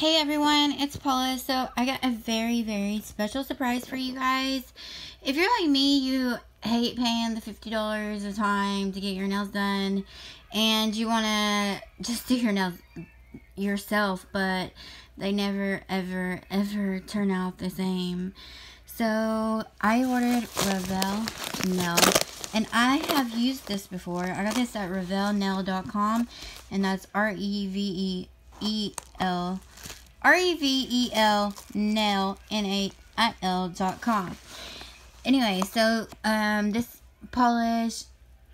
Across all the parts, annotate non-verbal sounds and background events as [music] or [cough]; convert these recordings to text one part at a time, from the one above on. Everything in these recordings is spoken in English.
Hey everyone, it's Paula. So I got a very, very special surprise for you guys. If you're like me, you hate paying the $50 a time to get your nails done and you want to just do your nails yourself, but they never, ever, ever turn out the same. So I ordered Revel Nail and I have used this before. I got this at revelnail.com and that's R-E-V-E E-L R-E-V-E-L nail N-A-L dot com. Anyway, so um, this polish,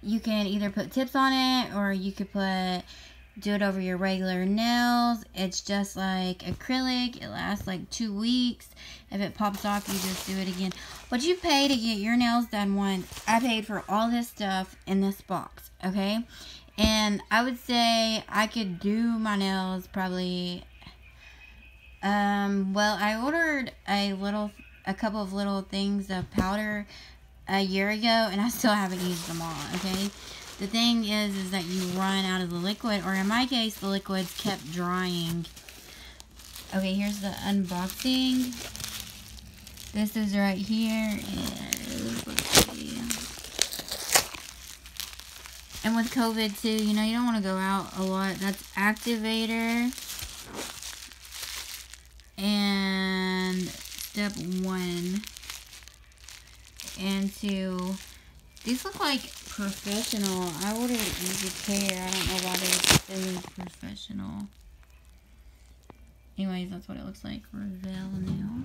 you can either put tips on it or you could put do it over your regular nails. It's just like acrylic. It lasts like two weeks. If it pops off, you just do it again. What you pay to get your nails done once, I paid for all this stuff in this box, okay? And I would say I could do my nails probably, um, well, I ordered a little, a couple of little things of powder a year ago, and I still haven't used them all, okay? The thing is, is that you run out of the liquid, or in my case, the liquids kept drying. Okay, here's the unboxing. This is right here, and with COVID too, you know, you don't want to go out a lot. That's activator. And step one. And two. These look like professional. I ordered easy care. I don't know why they say professional. Anyways, that's what it looks like. Revel nail.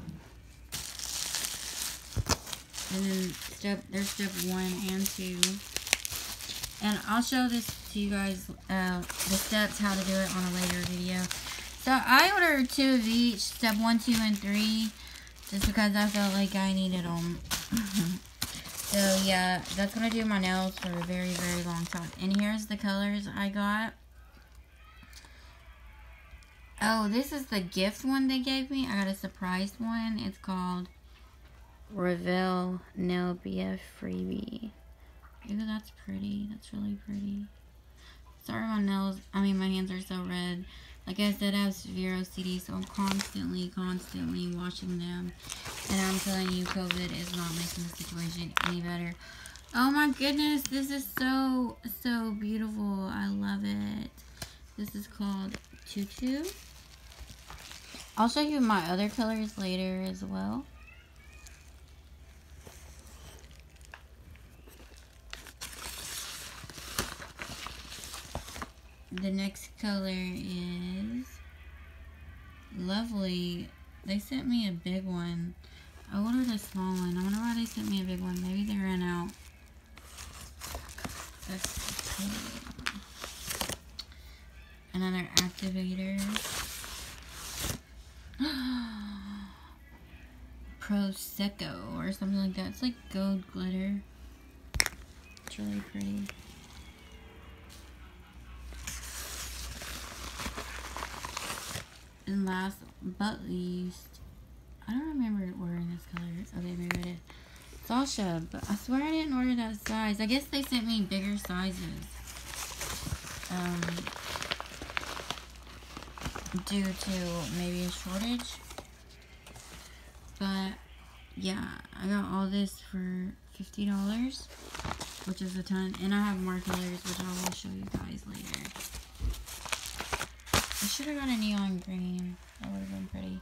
And then step, there's step one and two. And I'll show this to you guys, uh, the steps, how to do it on a later video. So I ordered two of each, step one, two, and three, just because I felt like I needed them. [laughs] so yeah, that's to do my nails for a very, very long time. And here's the colors I got. Oh, this is the gift one they gave me. I got a surprise one. It's called Revel Nail BF Freebie. Ooh, that's pretty. That's really pretty. Sorry my nails, I mean my hands are so red. Like I said, I have severe OCD, so I'm constantly, constantly washing them. And I'm telling you, COVID is not making the situation any better. Oh my goodness, this is so, so beautiful. I love it. This is called Tutu. I'll show you my other colors later as well. The next color is lovely. They sent me a big one. I ordered a small one. I wonder why they sent me a big one. Maybe they ran out. Another activator. [gasps] Prosecco or something like that. It's like gold glitter. It's really pretty. And last but least, I don't remember ordering this color. Okay, maybe I did. Sasha, but I swear I didn't order that size. I guess they sent me bigger sizes. Um, due to maybe a shortage. But, yeah, I got all this for $50, which is a ton. And I have more colors, which I will show you guys later. Should have got a neon green. That would have been pretty.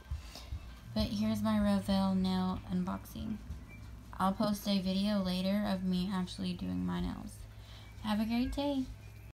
But here's my Revel nail unboxing. I'll post a video later of me actually doing my nails. Have a great day.